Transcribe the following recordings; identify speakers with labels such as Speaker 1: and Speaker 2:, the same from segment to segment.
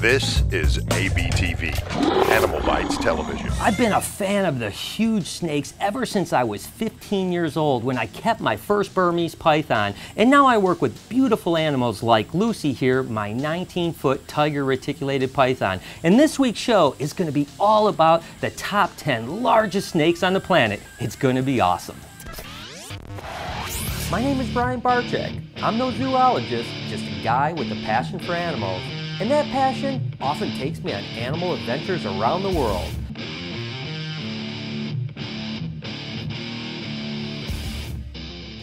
Speaker 1: This is ABTV, Animal Bytes Television.
Speaker 2: I've been a fan of the huge snakes ever since I was 15 years old when I kept my first Burmese python. And now I work with beautiful animals like Lucy here, my 19 foot tiger reticulated python. And this week's show is going to be all about the top 10 largest snakes on the planet. It's going to be awesome. My name is Brian Barczyk. I'm no zoologist, just a guy with a passion for animals. And that passion often takes me on animal adventures around the world.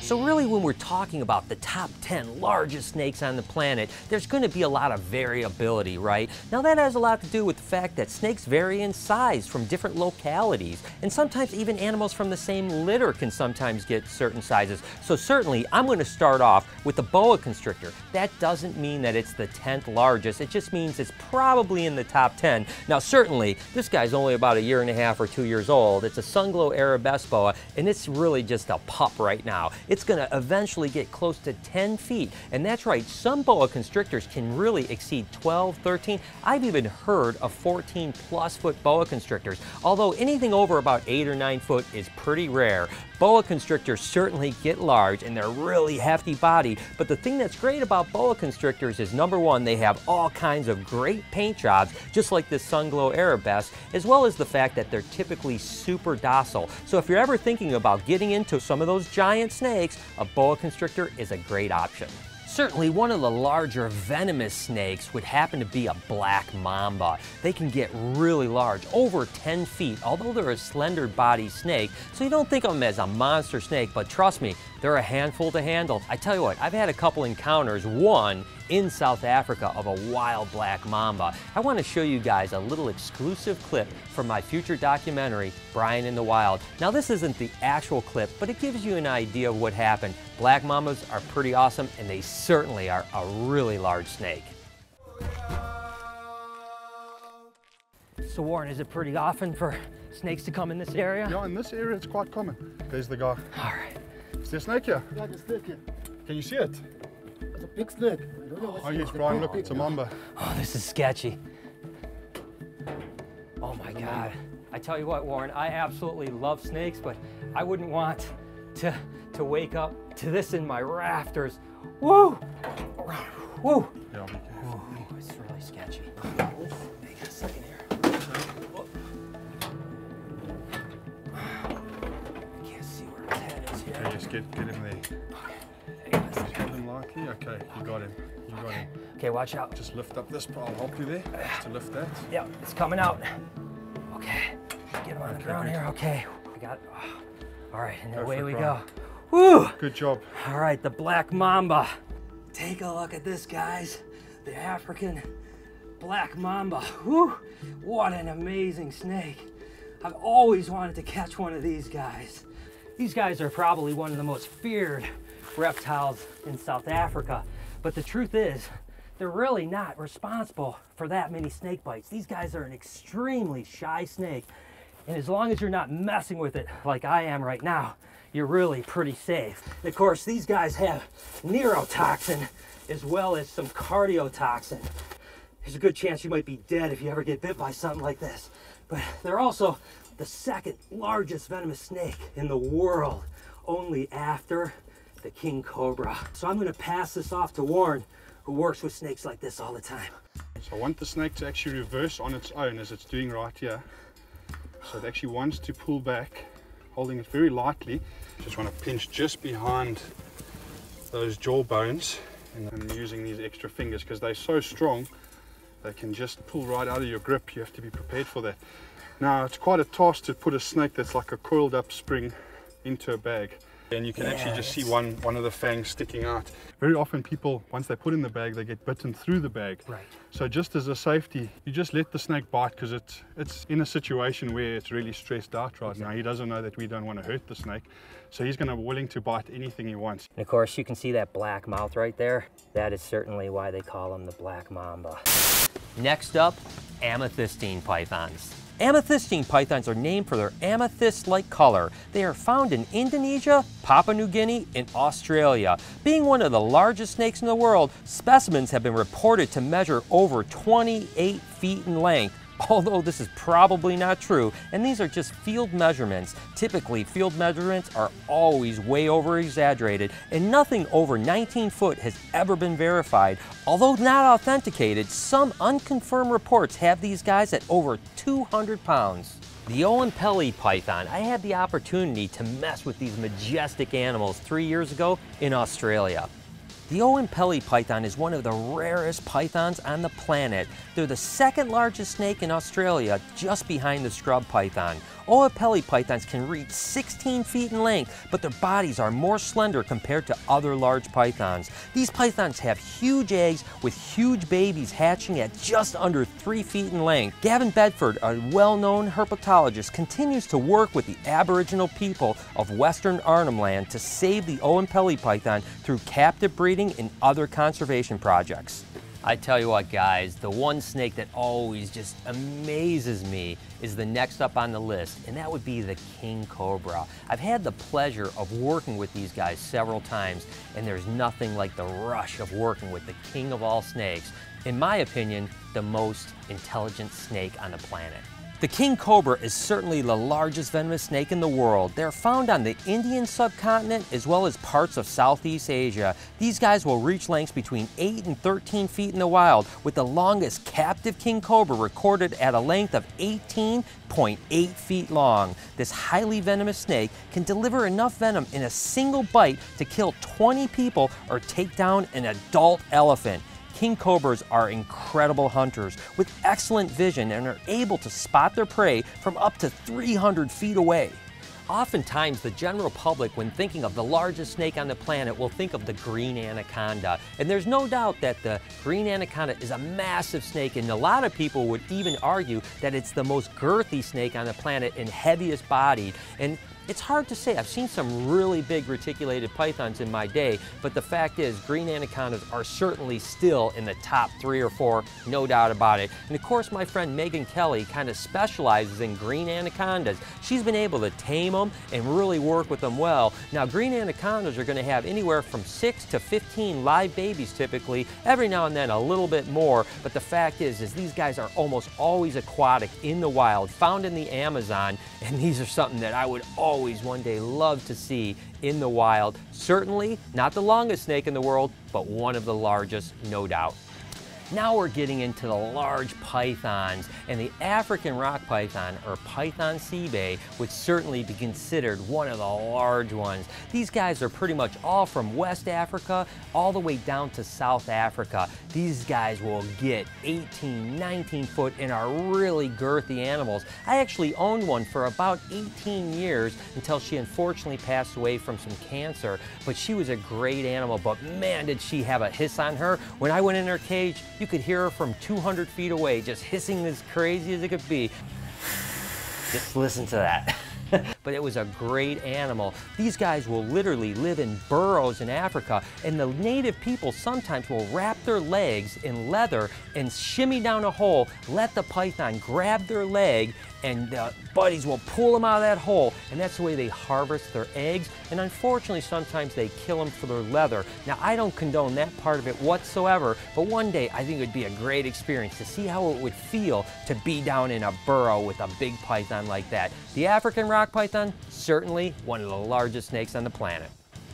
Speaker 2: So really when we're talking about the top 10 largest snakes on the planet, there's going to be a lot of variability, right? Now that has a lot to do with the fact that snakes vary in size from different localities, and sometimes even animals from the same litter can sometimes get certain sizes. So certainly I'm going to start off with the boa constrictor. That doesn't mean that it's the 10th largest, it just means it's probably in the top 10. Now certainly this guy's only about a year and a half or two years old. It's a Sunglow arabesque boa, and it's really just a pup right now. It's it's going to eventually get close to 10 feet. And that's right, some boa constrictors can really exceed 12, 13. I've even heard of 14 plus foot boa constrictors, although anything over about 8 or 9 foot is pretty rare. Boa constrictors certainly get large and they're really hefty body, but the thing that's great about boa constrictors is number one, they have all kinds of great paint jobs, just like this Sunglow Arabesque, as well as the fact that they're typically super docile. So if you're ever thinking about getting into some of those giant snakes, a boa constrictor is a great option. Certainly one of the larger venomous snakes would happen to be a black mamba. They can get really large, over 10 feet, although they're a slender body snake, so you don't think of them as a monster snake, but trust me, they're a handful to handle. I tell you what, I've had a couple encounters, one in South Africa of a wild black mamba. I want to show you guys a little exclusive clip from my future documentary, Brian in the Wild. Now this isn't the actual clip, but it gives you an idea of what happened. Black mambas are pretty awesome and they certainly are a really large snake. So Warren, is it pretty often for snakes to come in this area?
Speaker 3: Yeah, in this area it's quite common. There's the guy.
Speaker 2: All right.
Speaker 3: Is there a snake here?
Speaker 4: Yeah, the snake here.
Speaker 3: Can you see it?
Speaker 4: It's a big snake. I don't know what's
Speaker 3: Oh yes,
Speaker 4: a
Speaker 3: Brian, look,
Speaker 4: big
Speaker 3: it's a mamba.
Speaker 2: Oh, this is sketchy. Oh my God. I tell you what, Warren, I absolutely love snakes, but I wouldn't want to, to wake up to this in my rafters. Woo! Woo!
Speaker 3: Yeah, Okay, just get, get him there.
Speaker 2: Hang on a second.
Speaker 3: Him lightly. Okay, you got him. You got him.
Speaker 2: Okay, watch out.
Speaker 3: Just lift up this. part. I'll help you there. Just to lift that.
Speaker 2: Yep, it's coming out. Okay, get him on the ground
Speaker 3: good.
Speaker 2: here. Okay, I got. oh. All right, and
Speaker 3: Go
Speaker 2: away we go. Woo!
Speaker 3: Good job.
Speaker 2: All right, the black mamba. Take a look at this, guys. The African black mamba. Woo! What an amazing snake. I've always wanted to catch one of these guys. These guys are probably one of the most feared reptiles in South Africa. But the truth is, they're really not responsible for that many snake bites. These guys are an extremely shy snake. And as long as you're not messing with it like I am right now, you're really pretty safe. Of course, these guys have neurotoxin as well as some cardiotoxin. There's a good chance you might be dead if you ever get bit by something like this. But they're also the second largest venomous snake in the world, only after the king cobra. So I'm gonna pass this off to Warren, who works with snakes like this all the time.
Speaker 3: So I want the snake to actually reverse on its own as it's doing right here. So it actually wants to pull back, holding it very lightly. Just want to pinch just behind those jaw bones and I'm using these extra fingers because they're so strong they can just pull right out of your grip. You have to be prepared for that. Now it's quite a task to put a snake that's like a coiled up spring into a bag. And you can actually just see one, one of the fangs sticking out. Very often people, once they put in the bag, they get bitten through the bag.
Speaker 2: Right.
Speaker 3: So just as a safety, you just let the snake bite because it's it's in a situation where it's really stressed out right now. He doesn't know that we don't want to hurt the snake. So he's going to be willing to bite anything he wants.
Speaker 2: And of course, you can see that black mouth right there. That is certainly why they call him the black mamba. Next up, amethystine pythons. Amethystine pythons are named for their amethyst-like color. They are found in Indonesia, Papua New Guinea, and Australia. Being one of the largest snakes in the world, specimens have been reported to measure over 28 feet in length although this is probably not true, and these are just field measurements. Typically, field measurements are always way over exaggerated, and nothing over 19 foot has ever been verified. Although not authenticated, some unconfirmed reports have these guys at over 200 pounds. The Oenpelli python, I had the opportunity to mess with these majestic animals three years ago in Australia. The Oenpelli python is one of the rarest pythons on the planet. They're the second largest snake in Australia, just behind the scrub python. Oenpelli pythons can reach 16 feet in length, but their bodies are more slender compared to other large pythons. These pythons have huge eggs with huge babies hatching at just under 3 feet in length. Gavin Bedford, a well-known herpetologist, continues to work with the Aboriginal people of Western Arnhem Land to save the Oenpelli python through captive breeding and other conservation projects. I tell you what, guys, the one snake that always just amazes me is the next up on the list, and that would be the king cobra. I've had the pleasure of working with these guys several times, and there's nothing like the rush of working with the king of all snakes. In my opinion, the most intelligent snake on the planet. The king cobra is certainly the largest venomous snake in the world. They're found on the Indian subcontinent as well as parts of Southeast Asia. These guys will reach lengths between 8 and 13 feet in the wild, with the longest captive king cobra recorded at a length of 18.8 feet long. This highly venomous snake can deliver enough venom in a single bite to kill 20 people or take down an adult elephant. King cobras are incredible hunters with excellent vision and are able to spot their prey from up to 300 feet away. Oftentimes, the general public, when thinking of the largest snake on the planet, will think of the green anaconda. And there's no doubt that the green anaconda is a massive snake, and a lot of people would even argue that it's the most girthy snake on the planet and heaviest bodied. And it's hard to say. I've seen some really big reticulated pythons in my day, but the fact is green anacondas are certainly still in the top three or four, no doubt about it. And of course, my friend Megan Kelly kind of specializes in green anacondas. She's been able to tame them and really work with them well. Now, green anacondas are going to have anywhere from 6 to 15 live babies typically, every now and then a little bit more, but the fact is, is these guys are almost always aquatic in the wild, found in the Amazon, and these are something that I would always always one day love to see in the wild. Certainly not the longest snake in the world, but one of the largest, no doubt. Now we're getting into the large pythons, and the African rock python, or Python sebae, would certainly be considered one of the large ones. These guys are pretty much all from West Africa all the way down to South Africa. These guys will get 18, 19 foot and are really girthy animals. I actually owned one for about 18 years until she unfortunately passed away from some cancer, but she was a great animal, but man did she have a hiss on her. When I went in her cage, you could hear her from 200 feet away, just hissing as crazy as it could be. Just listen to that. but it was a great animal. These guys will literally live in burrows in Africa, and the native people sometimes will wrap their legs in leather and shimmy down a hole, let the python grab their leg, and the buddies will pull them out of that hole, and that's the way they harvest their eggs, and unfortunately sometimes they kill them for their leather. Now I don't condone that part of it whatsoever, but one day I think it would be a great experience to see how it would feel to be down in a burrow with a big python like that. The African rock python, certainly one of the largest snakes on the planet.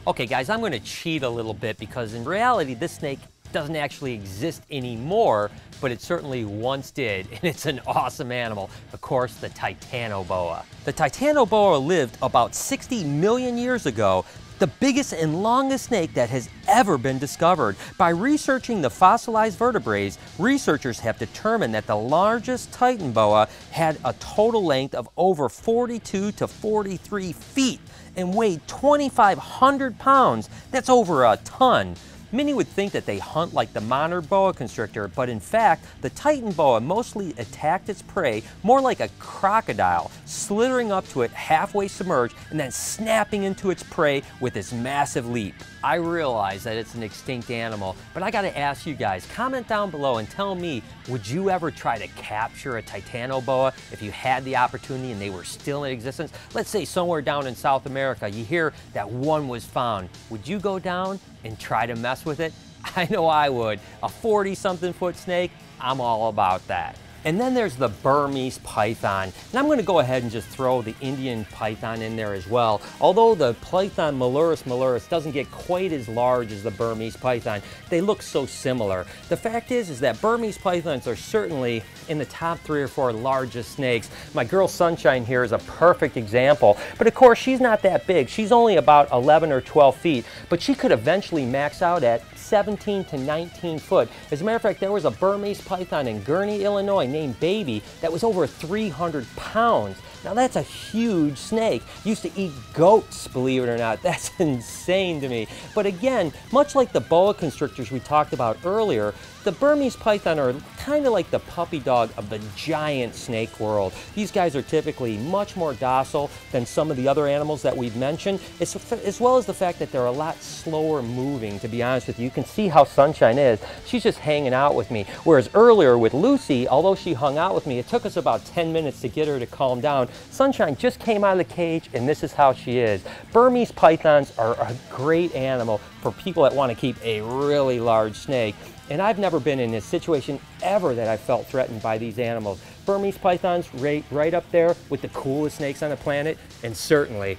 Speaker 2: Okay guys, I'm gonna cheat a little bit because in reality this snake doesn't actually exist anymore, but it certainly once did, and it's an awesome animal. Of course, the Titanoboa. The Titanoboa lived about 60 million years ago, the biggest and longest snake that has ever been discovered. By researching the fossilized vertebrates, researchers have determined that the largest Titanoboa had a total length of over 42 to 43 feet and weighed 2,500 pounds. That's over a ton. Many would think that they hunt like the monarch boa constrictor, but in fact, the Titanoboa mostly attacked its prey more like a crocodile, slithering up to it halfway submerged and then snapping into its prey with its massive leap. I realize that it's an extinct animal, but I gotta ask you guys, comment down below and tell me, would you ever try to capture a titanoboa if you had the opportunity and they were still in existence? Let's say somewhere down in South America, you hear that one was found. Would you go down and try to mess with it? I know I would. A 40 something foot snake, I'm all about that. And then there's the Burmese python. And I'm gonna go ahead and just throw the Indian python in there as well. Although the python molurus molurus doesn't get quite as large as the Burmese python, they look so similar. The fact is, is that Burmese pythons are certainly in the top three or four largest snakes. My girl Sunshine here is a perfect example. But of course, she's not that big. She's only about 11 or 12 feet, but she could eventually max out at 17 to 19 foot. As a matter of fact, there was a Burmese python in Gurnee, Illinois named Baby that was over 300 pounds. Now that's a huge snake. Used to eat goats, believe it or not. That's insane to me. But again, much like the boa constrictors we talked about earlier, the Burmese python are kind of like the puppy dog of the giant snake world. These guys are typically much more docile than some of the other animals that we've mentioned, as well as the fact that they're a lot slower moving, to be honest with you. You can see how Sunshine is. She's just hanging out with me. Whereas earlier with Lucy, although she hung out with me, it took us about 10 minutes to get her to calm down. Sunshine just came out of the cage and this is how she is. Burmese pythons are a great animal for people that want to keep a really large snake. And I've never been in a situation ever that I felt threatened by these animals. Burmese pythons right, right up there with the coolest snakes on the planet, and certainly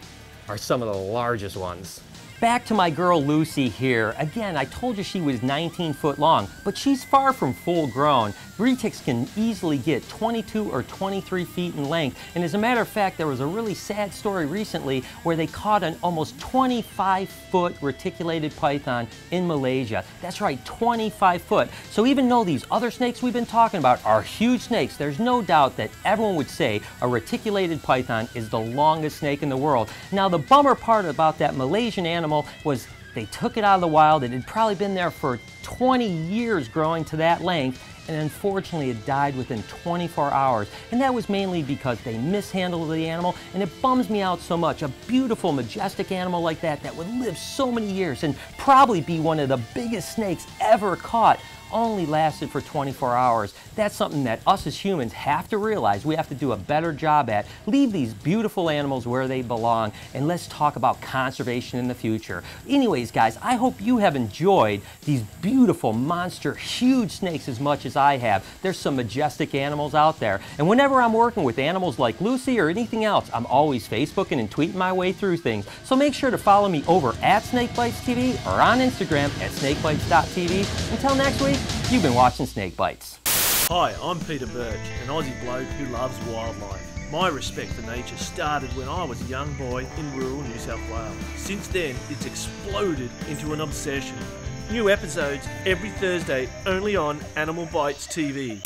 Speaker 2: are some of the largest ones. Back to my girl Lucy here. Again, I told you she was 19 foot long, but she's far from full grown. Retics can easily get 22 or 23 feet in length. And as a matter of fact, there was a really sad story recently where they caught an almost 25 foot reticulated python in Malaysia. That's right, 25 foot. So even though these other snakes we've been talking about are huge snakes, there's no doubt that everyone would say a reticulated python is the longest snake in the world. Now the bummer part about that Malaysian animal was they took it out of the wild. It had probably been there for 20 years growing to that length and unfortunately it died within 24 hours. And that was mainly because they mishandled the animal, and it bums me out so much. A beautiful, majestic animal like that that would live so many years and probably be one of the biggest snakes ever caught only lasted for 24 hours. That's something that us as humans have to realize we have to do a better job at. Leave these beautiful animals where they belong and let's talk about conservation in the future. Anyways, guys, I hope you have enjoyed these beautiful monster, huge snakes as much as I have. There's some majestic animals out there. And whenever I'm working with animals like Lucy or anything else, I'm always Facebooking and tweeting my way through things. So make sure to follow me over at SnakeBytes TV or on Instagram at snakebytes.tv. Until next week, You've been watching Snake Bytes.
Speaker 5: Hi, I'm Peter Birch, an Aussie bloke who loves wildlife. My respect for nature started when I was a young boy in rural New South Wales. Since then, it's exploded into an obsession. New episodes every Thursday only on Animal Bytes TV.